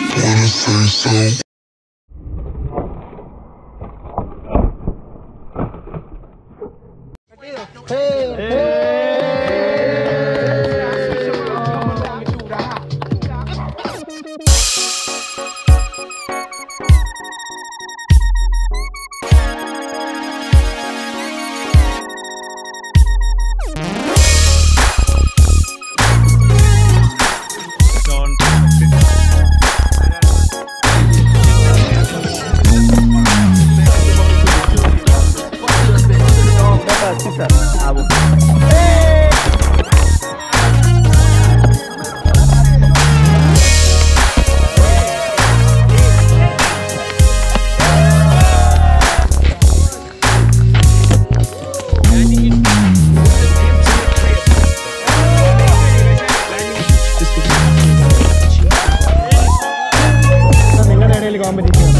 wanna say so. Hey. comedy.